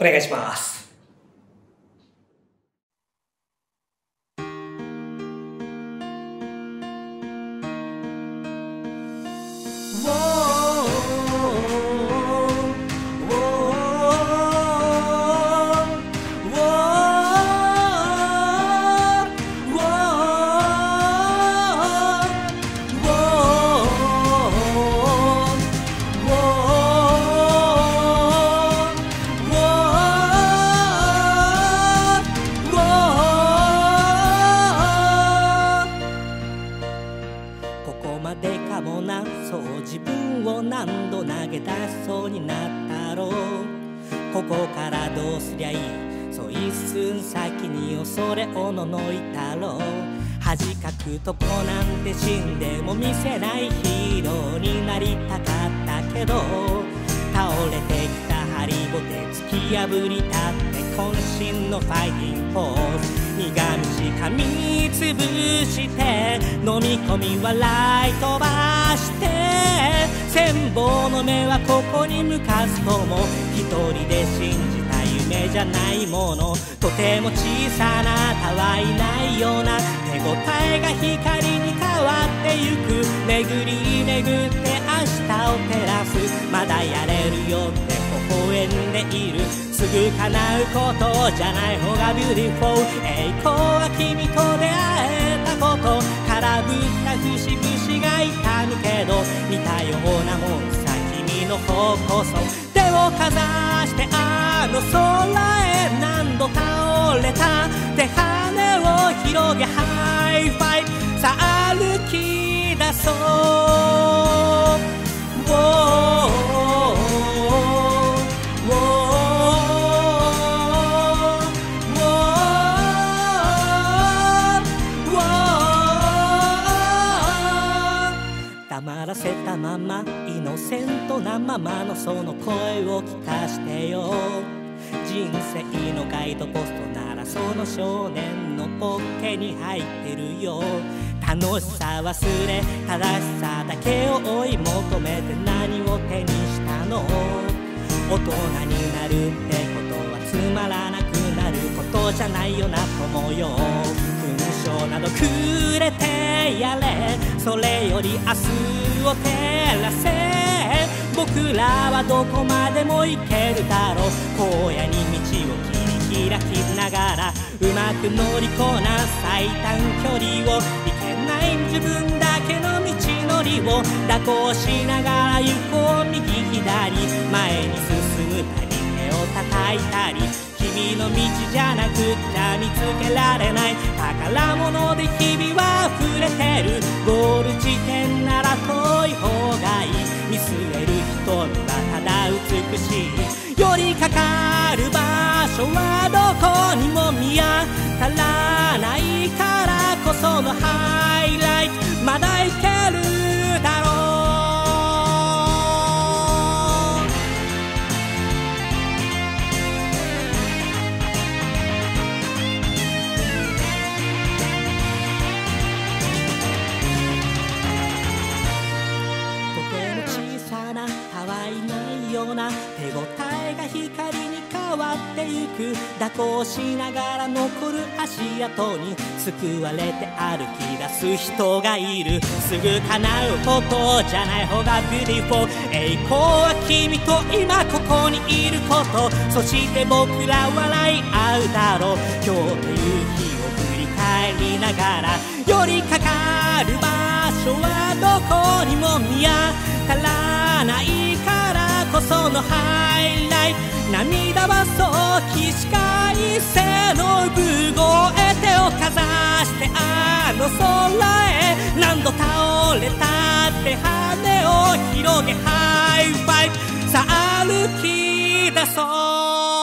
お願いします。何度投げ出しそうになったろう。ここからどうすりゃいい？そう一寸先に恐れおののいたろう。恥かくとこなんて死んでも見せないヒーローになりたかったけど。倒れてきたハリボテ突き破りたって渾身のファイティングポーズ。苦虫噛みつぶして飲み込み笑い飛ばして。千本の目はここに向かすとも。一人で信じた夢じゃないもの。とても小さな他愛ないような。手応えが光に変わってゆく。巡り巡って明日を照らす。まだやれるよって微笑んでいる。すぐ叶うことじゃない方が beautiful 栄光は君と出会えたこと。空振った節々が痛むけど。似たよう手をかざしてあの空へ何度倒れたって羽を広げ high five さあ歩き出そう。ォー黙らせたままイノセントなままのその声を聞かしてよ。人生のガイドポストならその少年のポッケに入ってるよ。楽しさ忘れ正しさだけを追い求めて何を手にしたの。大人になるってことはつまらなくなることじゃないよな友よ勲章などくれてやれ。それより明日を照らせ。僕らはどこまでも行けるだろう。荒野に道を切り開きながら。うまく乗りこな最短距離を。行けない自分だけの道のりを。蛇行しながら行こう。右左。前に進むたび手を叩いたり。君の道じゃなくちゃ見つけられない宝物で日々は溢れてる。ゴール地点なら遠い方がいい。見据える人はただ美しい。寄りかかる場所はどこにも見当たらないからこそのハ手応えが光に変わってゆく。蛇行しながら残る足跡に救われて歩き出す人がいる。すぐ叶うことじゃない方が beautiful 栄光は君と今ここにいること。そして僕ら笑い合うだろう。今日という日を振り返りながら。寄りかかる場所はどこにも見当たらない。そのハイライト。涙はそう起死回生の産声手をかざしてあの空へ。何度倒れたって羽を広げ high five。さあ歩き出そう。